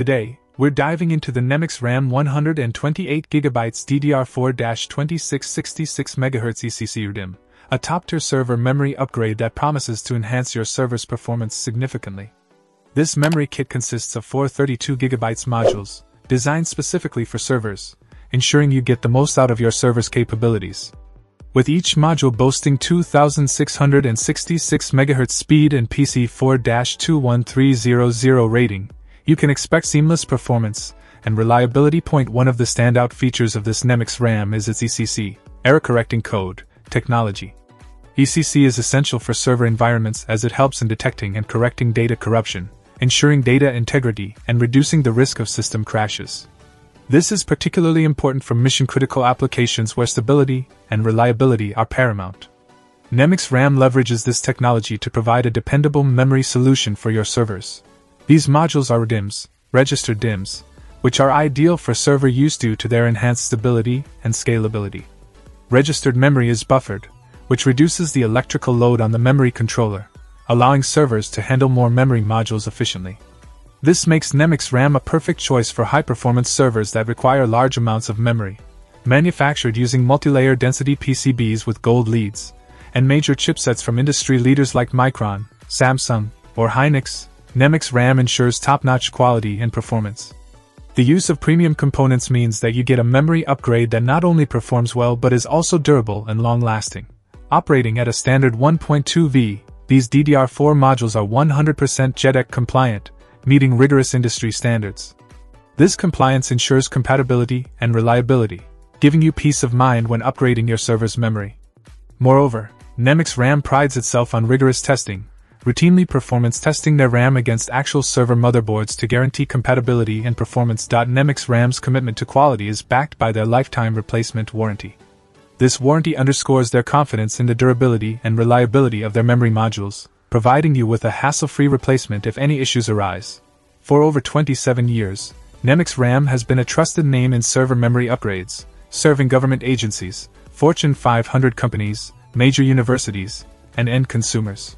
Today, we're diving into the Nemix RAM 128GB DDR4-2666 MHz ECC RDIMM, a top-tier server memory upgrade that promises to enhance your server's performance significantly. This memory kit consists of four 32GB modules, designed specifically for servers, ensuring you get the most out of your server's capabilities. With each module boasting 2666 MHz speed and PC 4-21300 rating, you can expect seamless performance and reliability. Point one of the standout features of this Nemix RAM is its ECC, error correcting code, technology. ECC is essential for server environments as it helps in detecting and correcting data corruption, ensuring data integrity, and reducing the risk of system crashes. This is particularly important for mission critical applications where stability and reliability are paramount. Nemix RAM leverages this technology to provide a dependable memory solution for your servers. These modules are DIMMs, registered DIMMs, which are ideal for server use due to their enhanced stability and scalability. Registered memory is buffered, which reduces the electrical load on the memory controller, allowing servers to handle more memory modules efficiently. This makes Nemix RAM a perfect choice for high performance servers that require large amounts of memory. Manufactured using multi-layer density PCBs with gold leads, and major chipsets from industry leaders like Micron, Samsung, or Hynix, Nemix RAM ensures top notch quality and performance. The use of premium components means that you get a memory upgrade that not only performs well but is also durable and long lasting. Operating at a standard 1.2V, these DDR4 modules are 100% JEDEC compliant, meeting rigorous industry standards. This compliance ensures compatibility and reliability, giving you peace of mind when upgrading your server's memory. Moreover, Nemix RAM prides itself on rigorous testing, routinely performance testing their RAM against actual server motherboards to guarantee compatibility and performance. Nemix RAM's commitment to quality is backed by their lifetime replacement warranty. This warranty underscores their confidence in the durability and reliability of their memory modules, providing you with a hassle free replacement if any issues arise. For over 27 years, Nemix RAM has been a trusted name in server memory upgrades, serving government agencies, Fortune 500 companies, major universities, and end consumers.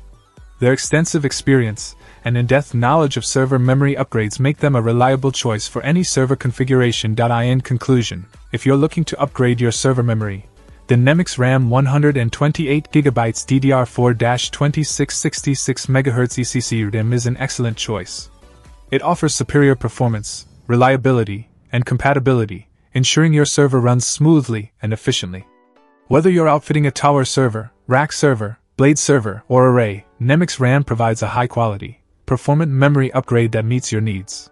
Their extensive experience and in depth knowledge of server memory upgrades make them a reliable choice for any server configuration. In conclusion, if you're looking to upgrade your server memory, the Nemix RAM 128GB DDR4-2666 MHz ECC DIMM is an excellent choice. It offers superior performance, reliability, and compatibility, ensuring your server runs smoothly and efficiently. Whether you're outfitting a tower server, rack server, blade server, or array, Nemix RAM provides a high quality, performant memory upgrade that meets your needs.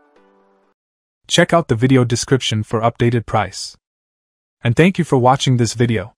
Check out the video description for updated price. And thank you for watching this video.